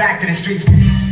back to the streets.